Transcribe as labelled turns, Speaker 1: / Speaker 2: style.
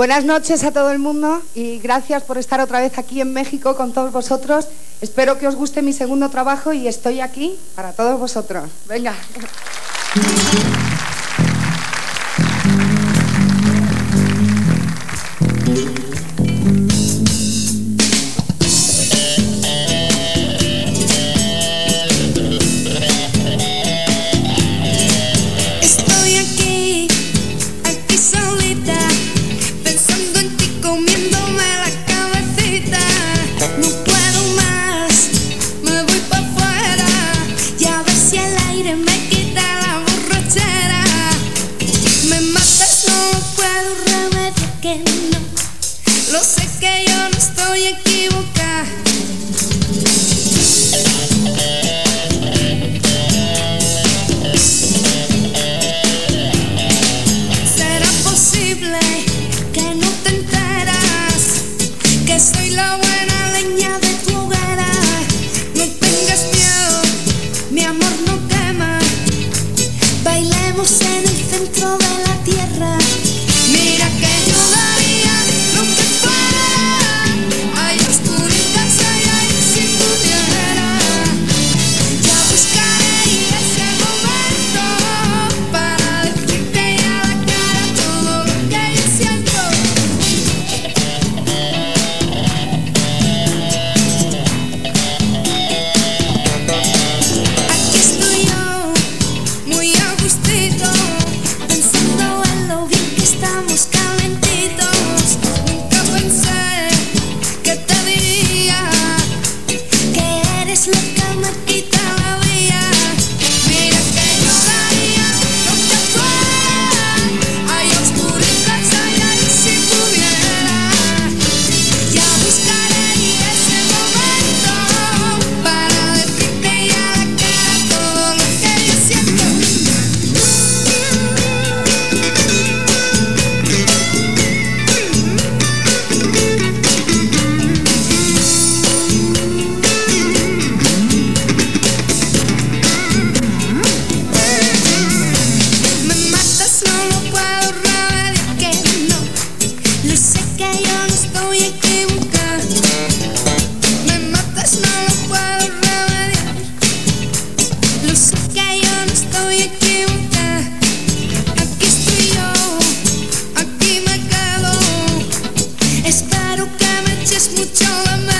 Speaker 1: Buenas noches a todo el mundo y gracias por estar otra vez aquí en México con todos vosotros. Espero que os guste mi segundo trabajo y estoy aquí para todos vosotros. Venga.
Speaker 2: es mucho amar.